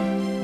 Bye.